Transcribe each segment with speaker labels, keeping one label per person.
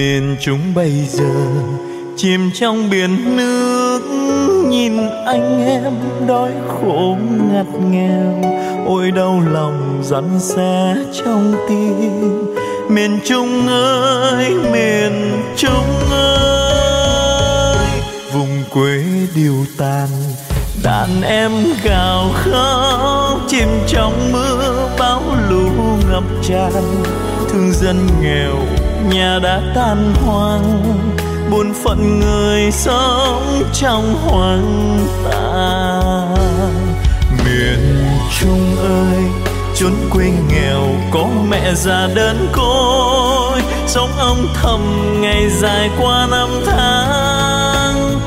Speaker 1: miền trung bây giờ, chìm trong biển nước. Nhìn anh em đói khổ ngặt nghèo, ôi đau lòng rắn xe trong tim. Miền trung ơi, miền trung ơi, vùng quê điều tàn. Đàn em gào khóc, chìm trong mưa bão lũ ngập tràn. Thương dân nghèo nhà đã tan hoang, buồn phận người sống trong hoang tàn. Miền trung ơi, chốn quê nghèo có mẹ già đơn côi, sống ông thầm ngày dài qua năm tháng.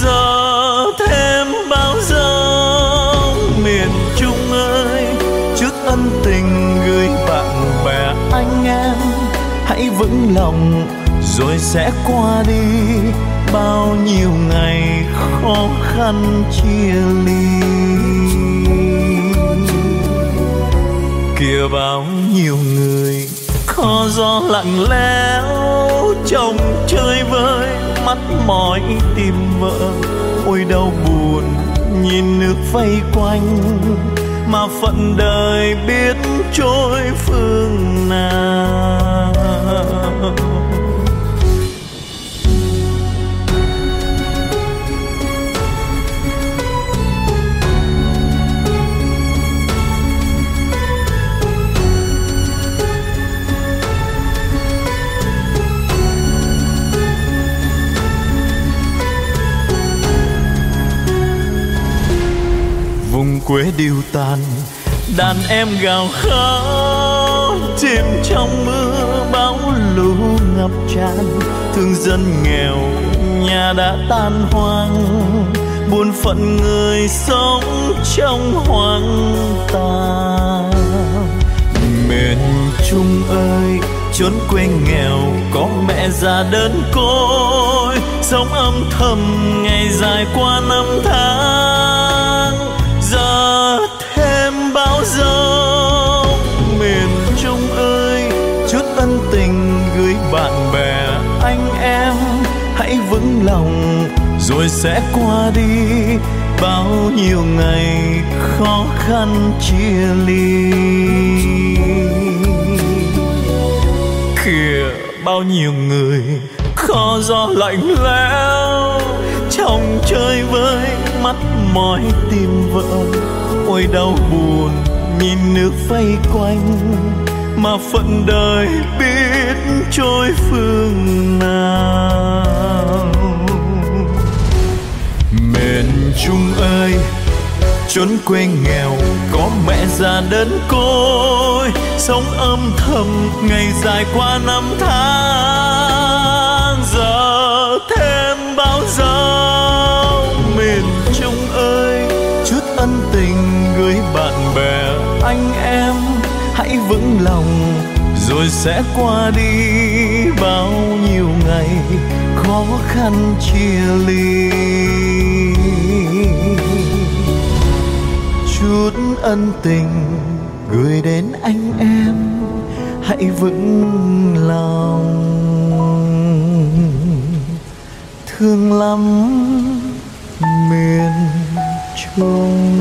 Speaker 1: Giờ thêm bao giờ? Miền trung ơi, trước ân tình gửi bạn bè anh em hãy vững lòng, rồi sẽ qua đi. Bao nhiêu ngày khó khăn chia ly. Kìa bao nhiêu người khó gió lặng lẽo chồng chơi vơi, mắt mỏi tìm vợ ôi đau buồn, nhìn nước vây quanh, mà phận đời biết trôi phương nào vùng quê điêu tàn đàn em gào khóc chìm trong mưa ngập tràn. Thương dân nghèo, nhà đã tan hoang. Buồn phận người sống trong hoang tàn. Miền trung ơi, chốn quê nghèo, có mẹ già đơn côi. Sống âm thầm, ngày dài qua năm tháng. Giờ thêm bao giờ? Lòng, rồi sẽ qua đi. Bao nhiêu ngày khó khăn chia ly. Kìa, bao nhiêu người khó gió lạnh lẽo. Trong chơi với mắt mỏi tim vỡ ôi, đau buồn nhìn nước vây quanh. Mà phận đời biết trôi phương chốn quê nghèo, có mẹ già đơn côi. Sống âm thầm, ngày dài qua năm tháng. Giờ thêm bao giờ miền trung ơi, chút ân tình gửi bạn bè, anh em, hãy vững lòng. Rồi sẽ qua đi bao nhiêu ngày khó khăn chia ly. Chút ân tình gửi đến anh em hãy vững lòng. Thương lắm miền trung.